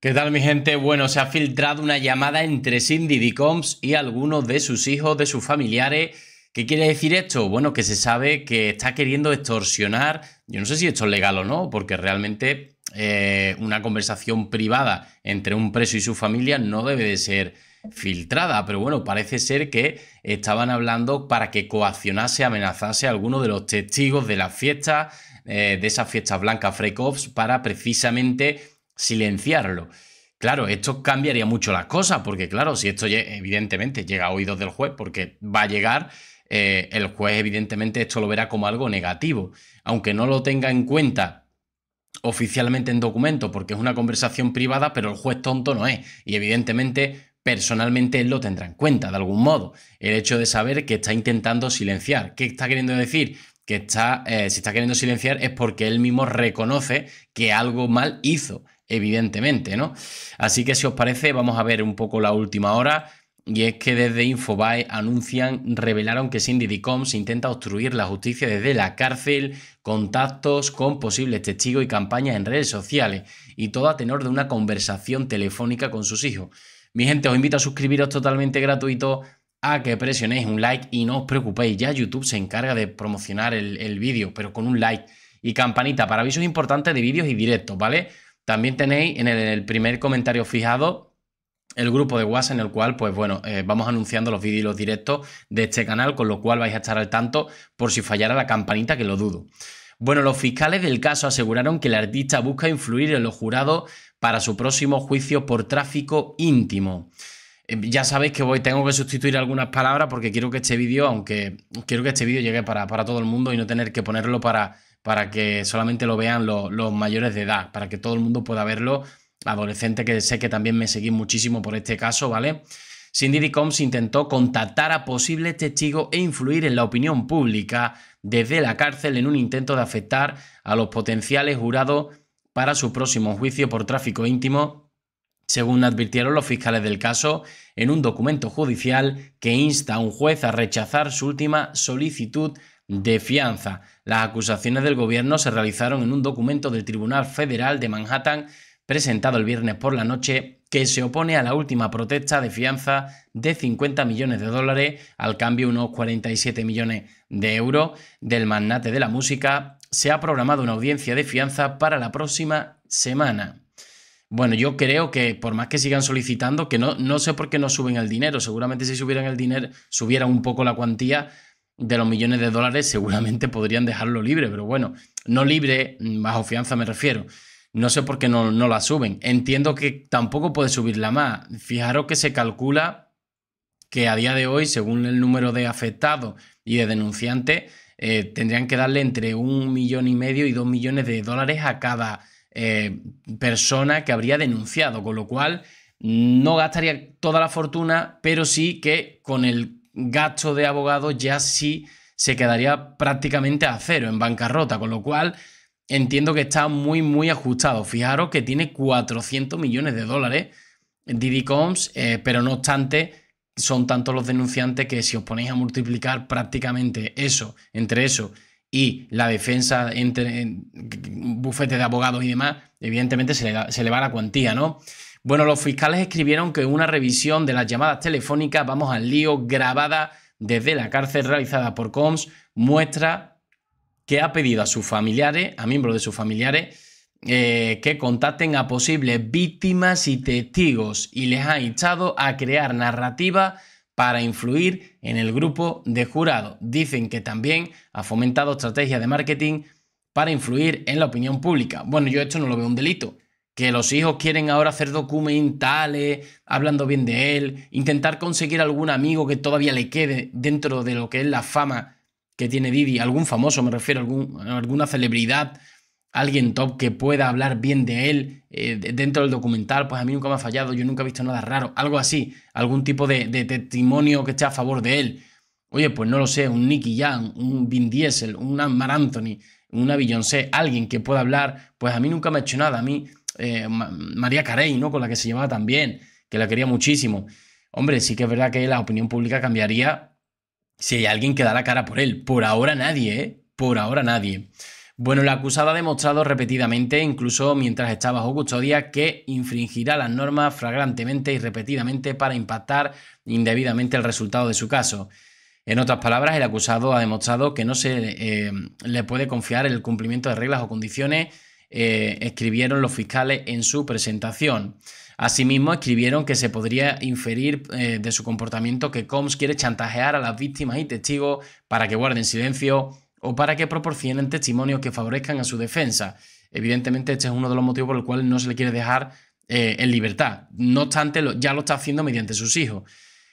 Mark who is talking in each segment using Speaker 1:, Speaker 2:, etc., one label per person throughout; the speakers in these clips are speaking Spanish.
Speaker 1: ¿Qué tal mi gente? Bueno, se ha filtrado una llamada entre Cindy DiComs y algunos de sus hijos, de sus familiares. ¿Qué quiere decir esto? Bueno, que se sabe que está queriendo extorsionar, yo no sé si esto es legal o no, porque realmente eh, una conversación privada entre un preso y su familia no debe de ser filtrada, pero bueno, parece ser que estaban hablando para que coaccionase, amenazase a alguno de los testigos de las fiestas, eh, de esas fiestas blancas Freakoffs, para precisamente silenciarlo. Claro, esto cambiaría mucho las cosas, porque claro, si esto evidentemente llega a oídos del juez, porque va a llegar, eh, el juez evidentemente esto lo verá como algo negativo, aunque no lo tenga en cuenta oficialmente en documento, porque es una conversación privada, pero el juez tonto no es, y evidentemente personalmente él lo tendrá en cuenta de algún modo, el hecho de saber que está intentando silenciar. ¿Qué está queriendo decir? Que está, eh, si está queriendo silenciar es porque él mismo reconoce que algo mal hizo evidentemente, ¿no? Así que si os parece, vamos a ver un poco la última hora. Y es que desde Infobae anuncian, revelaron que Cindy DiComs intenta obstruir la justicia desde la cárcel, contactos con posibles testigos y campañas en redes sociales, y todo a tenor de una conversación telefónica con sus hijos. Mi gente, os invito a suscribiros totalmente gratuito, a que presionéis un like y no os preocupéis, ya YouTube se encarga de promocionar el, el vídeo, pero con un like y campanita para avisos importantes de vídeos y directos, ¿vale? También tenéis en el primer comentario fijado el grupo de WhatsApp en el cual, pues bueno, eh, vamos anunciando los vídeos y los directos de este canal, con lo cual vais a estar al tanto por si fallara la campanita, que lo dudo. Bueno, los fiscales del caso aseguraron que el artista busca influir en los jurados para su próximo juicio por tráfico íntimo. Eh, ya sabéis que voy, tengo que sustituir algunas palabras porque quiero que este vídeo, aunque quiero que este vídeo llegue para, para todo el mundo y no tener que ponerlo para para que solamente lo vean los, mayores de edad, para que todo el mundo pueda verlo. Adolescente, que sé que también me seguís muchísimo por este caso, ¿vale? Cindy Combs intentó contactar a posibles testigos e influir en la opinión pública desde la cárcel en un intento de afectar a los potenciales jurados para su próximo juicio por tráfico íntimo, según advirtieron los fiscales del caso en un documento judicial que insta a un juez a rechazar su última solicitud de fianza. Las acusaciones del gobierno se realizaron en un documento del Tribunal Federal de Manhattan presentado el viernes por la noche que se opone a la última protesta de fianza de 50 millones de dólares, al cambio unos 47 millones de euros del magnate de la música. Se ha programado una audiencia de fianza para la próxima semana. Bueno, yo creo que por más que sigan solicitando, que no, no sé por qué no suben el dinero, seguramente si subieran el dinero, subieran un poco la cuantía, de los millones de dólares seguramente podrían dejarlo libre, pero bueno, no libre, bajo fianza me refiero. No sé por qué no, no la suben. Entiendo que tampoco puede subirla más. Fijaros que se calcula que a día de hoy, según el número de afectados y de denunciantes, eh, tendrían que darle entre un millón y medio y dos millones de dólares a cada eh, persona que habría denunciado, con lo cual no gastaría toda la fortuna, pero sí que con el gasto de abogados ya sí se quedaría prácticamente a cero, en bancarrota, con lo cual entiendo que está muy, muy ajustado. Fijaros que tiene 400 millones de dólares Diddy Combs, eh, pero no obstante, son tantos los denunciantes que si os ponéis a multiplicar prácticamente eso, entre eso y la defensa entre bufete de abogados y demás, evidentemente se se le va la cuantía, ¿no? Bueno, los fiscales escribieron que una revisión de las llamadas telefónicas, vamos al lío, grabada desde la cárcel realizada por COMS, muestra que ha pedido a sus familiares, a miembros de sus familiares, eh, que contacten a posibles víctimas y testigos y les ha instado a crear narrativa para influir en el grupo de jurados. Dicen que también ha fomentado estrategias de marketing para influir en la opinión pública. Bueno, yo esto no lo veo un delito que los hijos quieren ahora hacer documentales, hablando bien de él, intentar conseguir algún amigo que todavía le quede dentro de lo que es la fama que tiene Didi, algún famoso, me refiero, algún, alguna celebridad, alguien top que pueda hablar bien de él eh, dentro del documental, pues a mí nunca me ha fallado, yo nunca he visto nada raro, algo así, algún tipo de, testimonio que esté a favor de él. Oye, pues no lo sé, un Nicky Young, un Vin Diesel, un Mar Anthony, una Beyoncé, alguien que pueda hablar, pues a mí nunca me ha hecho nada, a mí eh, María Carey, ¿no? Con la que se llamaba también, que la quería muchísimo. Hombre, sí que es verdad que la opinión pública cambiaría si hay alguien que da la cara por él. Por ahora nadie, ¿eh? Por ahora nadie. Bueno, el acusado ha demostrado repetidamente, incluso mientras estaba bajo custodia, que infringirá las normas flagrantemente y repetidamente para impactar indebidamente el resultado de su caso. En otras palabras, el acusado ha demostrado que no se eh, le puede confiar el cumplimiento de reglas o condiciones, eh, escribieron los fiscales en su presentación. Asimismo, escribieron que se podría inferir eh, de su comportamiento que Combs quiere chantajear a las víctimas y testigos para que guarden silencio o para que proporcionen testimonios que favorezcan a su defensa. Evidentemente, este es uno de los motivos por los cuales no se le quiere dejar eh, en libertad. No obstante, ya lo está haciendo mediante sus hijos,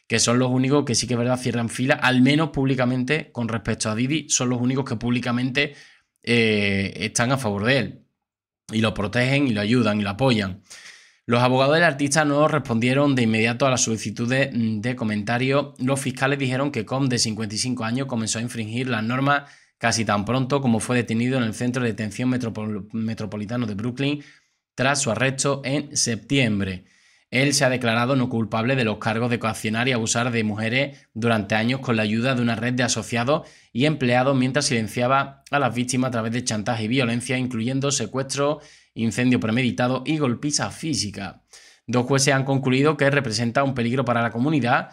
Speaker 1: que son los únicos que sí que es verdad cierran fila, al menos públicamente, con respecto a Didi, son los únicos que públicamente están a favor de él. Y lo protegen y lo ayudan y lo apoyan. Los abogados del artista no respondieron de inmediato a las solicitudes de comentario. Los fiscales dijeron que Com, de 55 años, comenzó a infringir las normas casi tan pronto como fue detenido en el Centro de Detención Metropolitano de Brooklyn tras su arresto en septiembre. Él se ha declarado no culpable de los cargos de coaccionar y abusar de mujeres durante años con la ayuda de una red de asociados y empleados mientras silenciaba a las víctimas a través de chantaje y violencia, incluyendo secuestro, incendio premeditado y golpiza física. Dos jueces han concluido que representa un peligro para la comunidad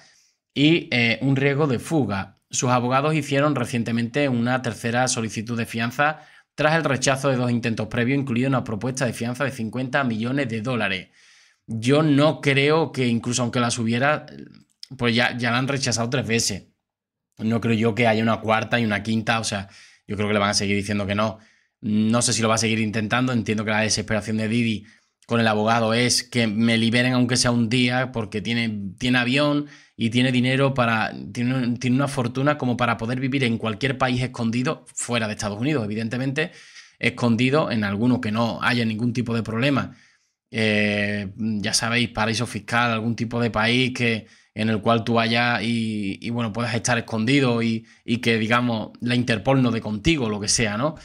Speaker 1: y eh, un riesgo de fuga. Sus abogados hicieron recientemente una tercera solicitud de fianza tras el rechazo de dos intentos previos, incluida una propuesta de fianza de 50 millones de dólares. Yo no creo que incluso aunque las hubiera, pues ya, ya la han rechazado tres veces. No creo yo que haya una cuarta y una quinta, o sea, yo creo que le van a seguir diciendo que no. No sé si lo va a seguir intentando, entiendo que la desesperación de Didi con el abogado es que me liberen aunque sea un día porque tiene, tiene avión y tiene dinero para, tiene, tiene, una fortuna como para poder vivir en cualquier país escondido, fuera de Estados Unidos, evidentemente, escondido en alguno que no haya ningún tipo de problema. Eh, ya sabéis, paraíso fiscal, algún tipo de país que, en el cual tú vayas y, bueno, puedas estar escondido y, que, digamos, la Interpol no de contigo, lo que sea, ¿no?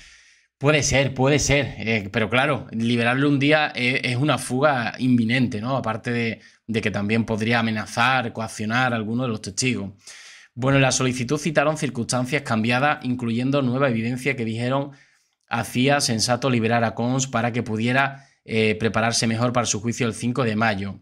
Speaker 1: Puede ser, puede ser, eh, pero claro, liberarlo un día es, una fuga inminente, ¿no? Aparte de, que también podría amenazar, coaccionar a alguno de los testigos. Bueno, en la solicitud citaron circunstancias cambiadas, incluyendo nueva evidencia que dijeron hacía sensato liberar a Cons para que pudiera eh, prepararse mejor para su juicio el 5 de mayo.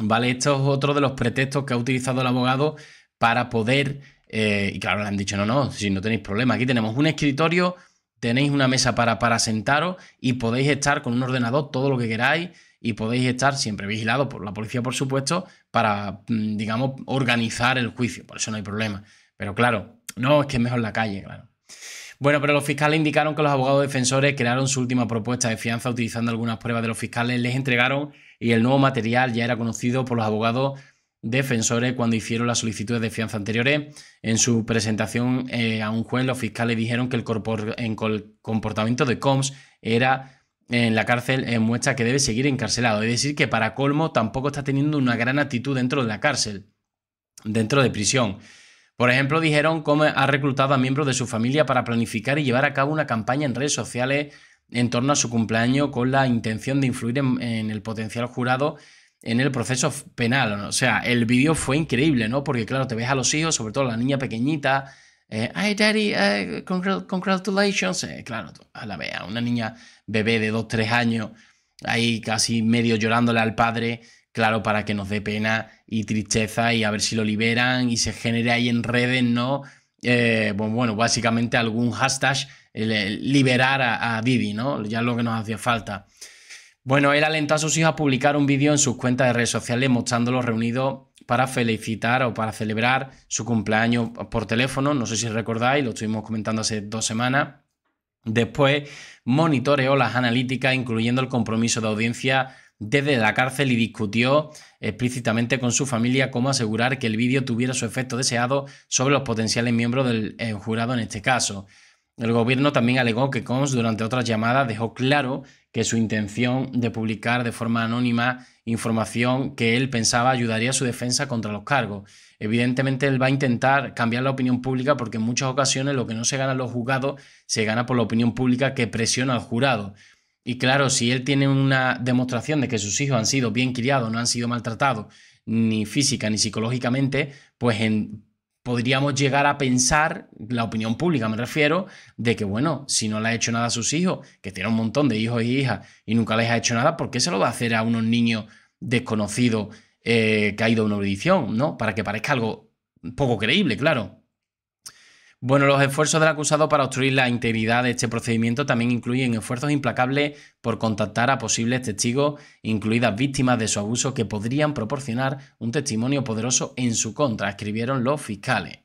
Speaker 1: ¿Vale? Esto es otro de los pretextos que ha utilizado el abogado para poder, eh, y claro, le han dicho, no, no, si no tenéis problema, aquí tenemos un escritorio tenéis una mesa para, para sentaros y podéis estar con un ordenador todo lo que queráis y podéis estar siempre vigilados por la policía, por supuesto, para, mm, digamos, organizar el juicio. Por eso no hay problema. Pero claro, no, es que es mejor la calle, claro. Bueno, pero los fiscales indicaron que los abogados defensores crearon su última propuesta de fianza utilizando algunas pruebas de los fiscales, les entregaron y el nuevo material ya era conocido por los abogados defensores cuando hicieron las solicitudes de fianza anteriores. En su presentación eh, a un juez, los fiscales dijeron que el, comportamiento de Combs era en la cárcel en muestra que debe seguir encarcelado. Es decir, que para colmo tampoco está teniendo una gran actitud dentro de la cárcel, dentro de prisión. Por ejemplo, dijeron cómo ha reclutado a miembros de su familia para planificar y llevar a cabo una campaña en redes sociales en torno a su cumpleaños con la intención de influir en el potencial jurado en el proceso penal. O sea, el vídeo fue increíble, ¿no? Porque claro, te ves a los hijos, sobre todo a la niña pequeñita. Eh, Ay, daddy, eh, congratulations. Eh, claro, a la vea, una niña bebé de 2, 3 años, ahí casi medio llorándole al padre, claro, para que nos dé pena y tristeza y a ver si lo liberan y se genere ahí en redes, ¿no? Eh, bueno, bueno, básicamente algún hashtag, liberar a, a Didi, ¿no? Ya lo que nos hacía falta. Bueno, él alentó a sus hijos a publicar un vídeo en sus cuentas de redes sociales mostrándolos reunidos para felicitar o para celebrar su cumpleaños por teléfono. No sé si recordáis, lo estuvimos comentando hace dos semanas. Después monitoreó las analíticas, incluyendo el compromiso de audiencia desde la cárcel y discutió explícitamente con su familia cómo asegurar que el vídeo tuviera su efecto deseado sobre los potenciales miembros del eh, jurado en este caso. El gobierno también alegó que Combs durante otras llamadas dejó claro que su intención de publicar de forma anónima información que él pensaba ayudaría a su defensa contra los cargos. Evidentemente él va a intentar cambiar la opinión pública porque en muchas ocasiones lo que no se gana en los juzgados se gana por la opinión pública que presiona al jurado. Y claro, si él tiene una demostración de que sus hijos han sido bien criados, no han sido maltratados, ni física ni psicológicamente, pues en podríamos llegar a pensar, la opinión pública me refiero, de que, bueno, si no le ha hecho nada a sus hijos, que tiene un montón de hijos y hijas y nunca les ha hecho nada, ¿por qué se lo va a hacer a unos niños desconocidos eh, que ha ido a una audición, ¿no? Para que parezca algo poco creíble, claro. Bueno, los esfuerzos del acusado para obstruir la integridad de este procedimiento también incluyen esfuerzos implacables por contactar a posibles testigos, incluidas víctimas de su abuso, que podrían proporcionar un testimonio poderoso en su contra, escribieron los fiscales.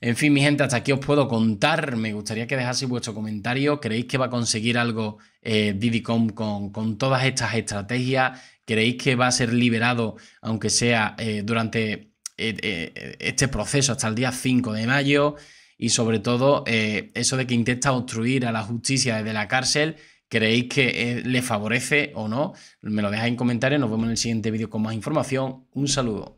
Speaker 1: En fin, mi gente, hasta aquí os puedo contar. Me gustaría que dejaseis vuestro comentario. ¿Creéis que va a conseguir algo eh, Didicom con, todas estas estrategias? ¿Creéis que va a ser liberado, aunque sea eh, durante eh, eh, este proceso hasta el día 5 de mayo? Y sobre todo eh, eso de que intenta obstruir a la justicia desde la cárcel, ¿creéis que eh, le favorece o no? Me lo dejáis en comentarios, nos vemos en el siguiente vídeo con más información. Un saludo.